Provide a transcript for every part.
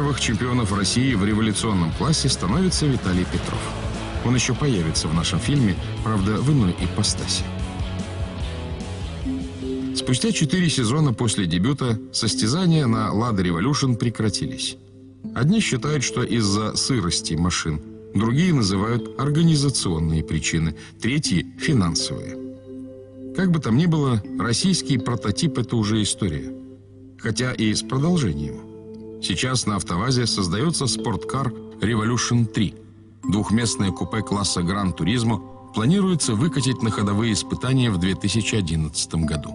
первых чемпионов России в революционном классе становится Виталий Петров. Он еще появится в нашем фильме, правда, в иной ипостаси. Спустя четыре сезона после дебюта состязания на «Лада Революшн» прекратились. Одни считают, что из-за сырости машин, другие называют организационные причины, третьи – финансовые. Как бы там ни было, российский прототип – это уже история. Хотя и с продолжением. Сейчас на «АвтоВАЗе» создается спорткар Revolution 3. Двухместное купе класса Гран Туризмо планируется выкатить на ходовые испытания в 2011 году.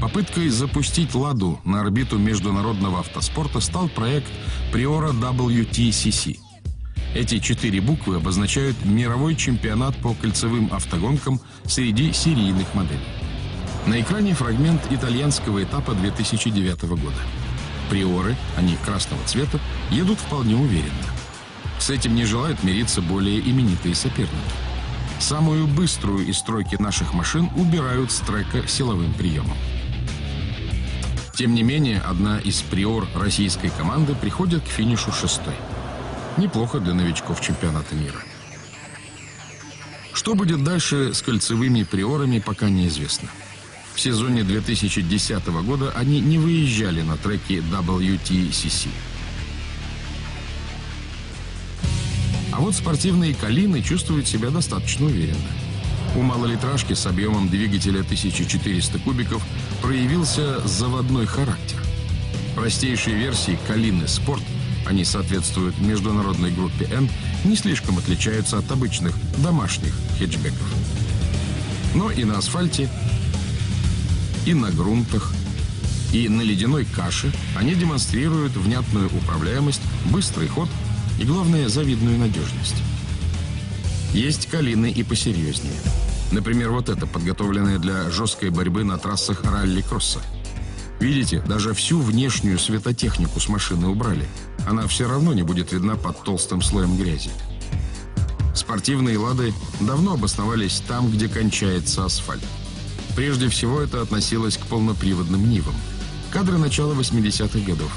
Попыткой запустить «Ладу» на орбиту международного автоспорта стал проект Priora WTCC. Эти четыре буквы обозначают мировой чемпионат по кольцевым автогонкам среди серийных моделей. На экране фрагмент итальянского этапа 2009 года. Приоры, они красного цвета, едут вполне уверенно. С этим не желают мириться более именитые соперники. Самую быструю из стройки наших машин убирают с трека силовым приемом. Тем не менее, одна из приор российской команды приходит к финишу шестой. Неплохо для новичков чемпионата мира. Что будет дальше с кольцевыми приорами, пока неизвестно. В сезоне 2010 года они не выезжали на треке WTCC. А вот спортивные «Калины» чувствуют себя достаточно уверенно. У малолитражки с объемом двигателя 1400 кубиков проявился заводной характер. Простейшие версии «Калины Спорт» они соответствуют международной группе N, не слишком отличаются от обычных домашних хэтчбеков. Но и на асфальте, и на грунтах, и на ледяной каше они демонстрируют внятную управляемость, быстрый ход и, главное, завидную надежность. Есть калины и посерьезнее. Например, вот это, подготовленное для жесткой борьбы на трассах ралли-кросса. Видите, даже всю внешнюю светотехнику с машины убрали. Она все равно не будет видна под толстым слоем грязи. Спортивные «Лады» давно обосновались там, где кончается асфальт. Прежде всего это относилось к полноприводным «Нивам». Кадры начала 80-х годов.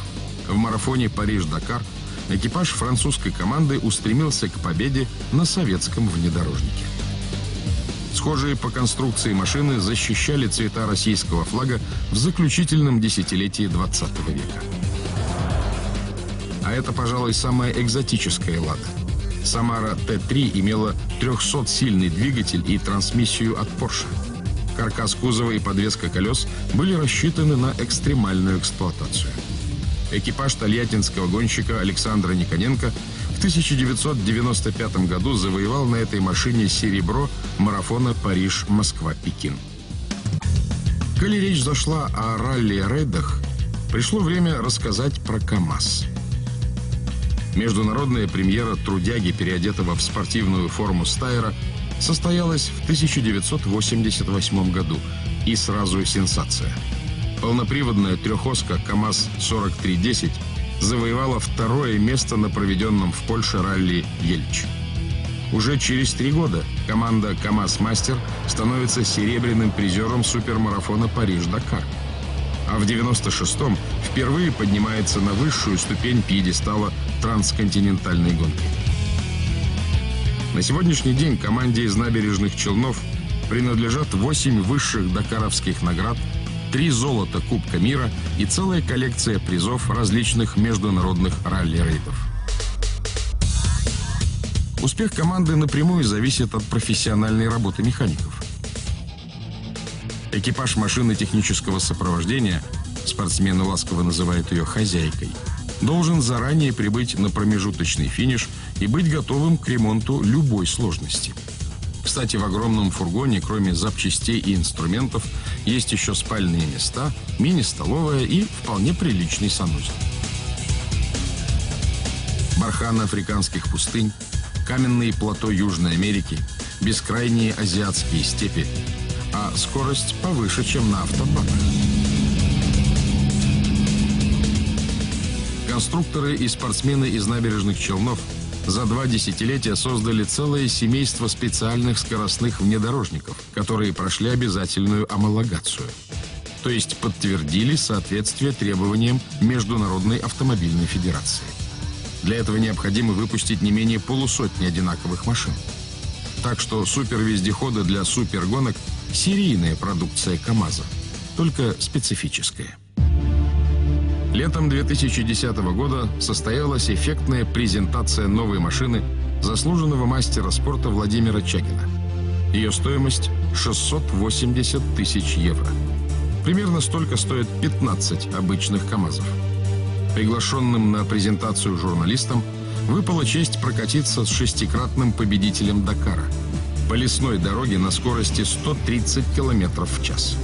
В марафоне «Париж-Дакар» экипаж французской команды устремился к победе на советском внедорожнике. Схожие по конструкции машины защищали цвета российского флага в заключительном десятилетии 20 века. А это, пожалуй, самая экзотическая «Лада». «Самара Т-3» имела 300-сильный двигатель и трансмиссию от Porsche. Каркас кузова и подвеска колес были рассчитаны на экстремальную эксплуатацию. Экипаж тольяттинского гонщика Александра Никоненко в 1995 году завоевал на этой машине серебро марафона Париж-Москва-Пекин. Коли речь зашла о ралли-рейдах, пришло время рассказать про КАМАЗ. Международная премьера трудяги, переодетого в спортивную форму стайера, состоялась в 1988 году. И сразу сенсация – Полноприводная трехоска КАМАЗ-4310 завоевала второе место на проведенном в Польше ралли «Ельч». Уже через три года команда «КамАЗ-Мастер» становится серебряным призером супермарафона «Париж-Дакар». А в 96-м впервые поднимается на высшую ступень пьедестала трансконтинентальной гонки. На сегодняшний день команде из набережных Челнов принадлежат 8 высших дакаровских наград – три золота Кубка мира и целая коллекция призов различных международных ралли-рейдов. Успех команды напрямую зависит от профессиональной работы механиков. Экипаж машины технического сопровождения, спортсмены ласково называют ее «хозяйкой», должен заранее прибыть на промежуточный финиш и быть готовым к ремонту любой сложности – кстати, в огромном фургоне, кроме запчастей и инструментов, есть еще спальные места, мини-столовая и вполне приличный санузел. Барханы африканских пустынь, каменные плато Южной Америки, бескрайние азиатские степи, а скорость повыше, чем на автобанах. Конструкторы и спортсмены из набережных Челнов – за два десятилетия создали целое семейство специальных скоростных внедорожников, которые прошли обязательную амалогацию. то есть подтвердили соответствие требованиям Международной автомобильной федерации. Для этого необходимо выпустить не менее полусотни одинаковых машин. Так что супервездеходы для супергонок – серийная продукция КАМАЗа, только специфическая. Летом 2010 года состоялась эффектная презентация новой машины заслуженного мастера спорта Владимира Чагина. Ее стоимость – 680 тысяч евро. Примерно столько стоят 15 обычных КАМАЗов. Приглашенным на презентацию журналистам выпала честь прокатиться с шестикратным победителем Дакара по лесной дороге на скорости 130 км в час.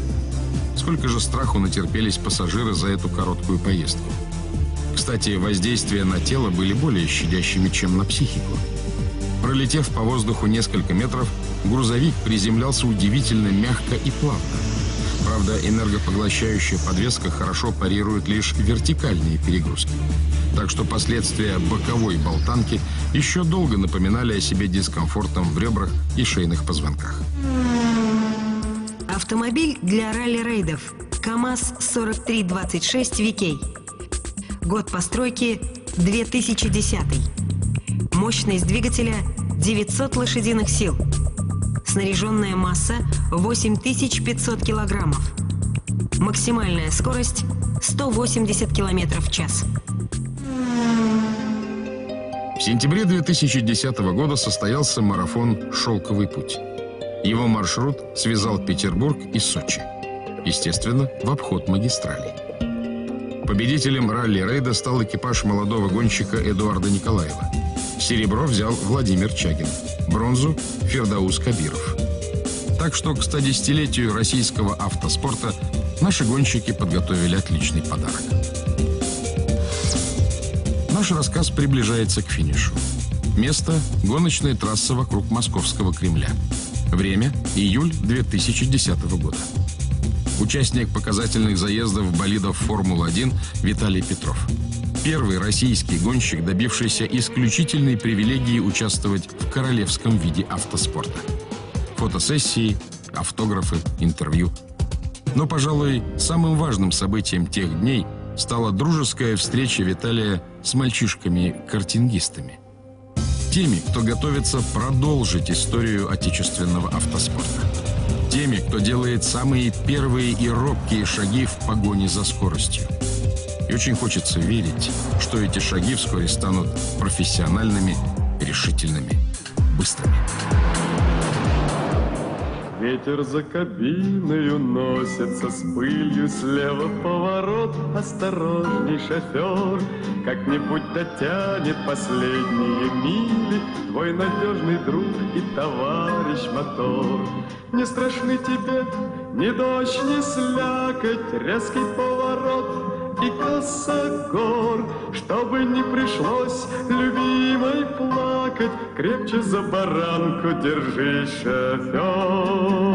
Сколько же страху натерпелись пассажиры за эту короткую поездку. Кстати, воздействия на тело были более щадящими, чем на психику. Пролетев по воздуху несколько метров, грузовик приземлялся удивительно мягко и плавно. Правда, энергопоглощающая подвеска хорошо парирует лишь вертикальные перегрузки. Так что последствия боковой болтанки еще долго напоминали о себе дискомфортом в ребрах и шейных позвонках. Автомобиль для ралли-рейдов КАМАЗ-4326 VK. Год постройки 2010. Мощность двигателя 900 лошадиных сил. Снаряженная масса 8500 килограммов. Максимальная скорость 180 километров в час. В сентябре 2010 года состоялся марафон «Шелковый путь». Его маршрут связал Петербург и Сочи. Естественно, в обход магистралей. Победителем ралли-рейда стал экипаж молодого гонщика Эдуарда Николаева. Серебро взял Владимир Чагин. Бронзу – Фердаус Кабиров. Так что к 110-летию российского автоспорта наши гонщики подготовили отличный подарок. Наш рассказ приближается к финишу. Место – гоночная трасса вокруг Московского Кремля. Время – июль 2010 года. Участник показательных заездов болидов Формулы-1 Виталий Петров. Первый российский гонщик, добившийся исключительной привилегии участвовать в королевском виде автоспорта. Фотосессии, автографы, интервью. Но, пожалуй, самым важным событием тех дней стала дружеская встреча Виталия с мальчишками-картингистами. Теми, кто готовится продолжить историю отечественного автоспорта. Теми, кто делает самые первые и робкие шаги в погоне за скоростью. И очень хочется верить, что эти шаги вскоре станут профессиональными, решительными, быстрыми. Ветер за кабиной уносится с пылью Слева поворот, осторожней шофер Как-нибудь дотянет последние мили. Твой надежный друг и товарищ мотор. Не страшны тебе ни дождь, ни слякоть Резкий поворот и косогор, Чтобы не пришлось любимой плакать, Крепче за баранку держи, шофер.